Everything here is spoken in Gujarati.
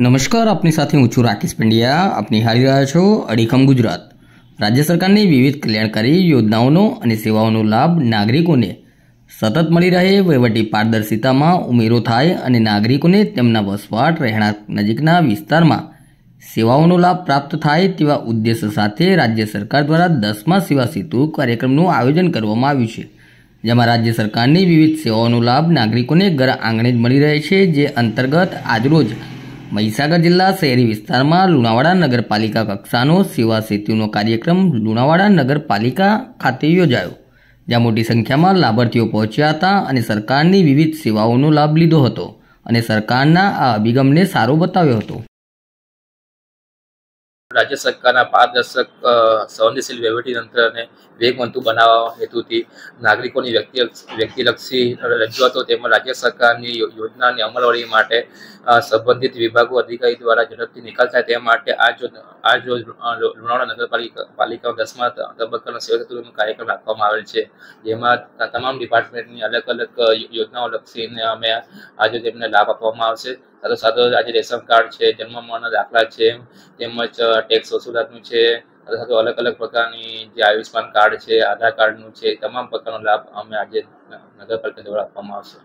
નમસ્કાર, આપની સાથે હું છું રાકેશ પંડ્યા. આપ નિહાળી રહ્યા છો અડીખમ ગુજરાત. રાજ્ય સરકારની વિવિધ કલ્યાણકારી યોજનાઓનો અને સેવાઓનો લાભ નાગરિકોને સતત મળી રહે વહીવટી પારદર્શિતામાં ઉમેરો થાય અને નાગરિકોને તેમના વસવાટ, રહેણાંક નજીકના વિસ્તારમાં સેવાઓનો લાભ પ્રાપ્ત થાય તેવા ઉદ્દેશ સાથે રાજ્ય સરકાર દ્વારા દસમા સેવા સેતુ કાર્યક્રમનું આયોજન કરવામાં આવ્યું છે, જેમાં રાજ્ય સરકારની વિવિધ સેવાઓનો લાભ નાગરિકોને ઘર આંગણે જ મળી રહે છે, જે અંતર્ગત આજરોજ મહીસાગર જિલ્લા શહેરી વિસ્તારમાં લુણાવાડા નગરપાલિકા કક્ષાનો સેવા સેતુનો કાર્યક્રમ લુણાવાડા નગરપાલિકા ખાતે યોજાયો, જ્યાં મોટી સંખ્યામાં લાભાર્થીઓ પહોંચ્યા હતા અને સરકારની વિવિધ સેવાઓનો લાભ લીધો હતો અને સરકારના આ અભિગમને સારો બતાવ્યો હતો. રાજ્ય સરકારના પારદર્શક સંવેદનશીલ વહીવટી તંત્રને વેગવંતુ બનાવવા હેતુથી નાગરિકોની વ્યક્તિ, વ્યક્તિલક્ષી રજૂઆતો તેમજ રાજ્ય સરકારની યોજનાની અમલવારી માટે સંબંધિત વિભાગો અધિકારી દ્વારા ઝડપથી નિકાલ થાય તે માટે આ આજ રોજ લુણાવાડા નગરપાલિકા પાલિકા દસમા તબક્કાના સેવા સેતુનો કાર્યક્રમ રાખવામાં આવેલ છે. જેમાં તમામ ડિપાર્ટમેન્ટની અલગ અલગ યોજનાઓ લક્ષીને અમે આજે તેમને લાભ આપવામાં આવશે. સાથે સાથે આજે રેશન કાર્ડ છે જન્મ મરણના દાખલા છે, તેમજ ટેક્સ વસૂલાતનું છે. સાથે સાથે અલગ અલગ પ્રકારની જે આયુષ્યમાન કાર્ડ છે, આધાર કાર્ડનું છે તમામ પ્રકારનો લાભ અમે આજે નગરપાલિકા દ્વારા આપવામાં આવશે.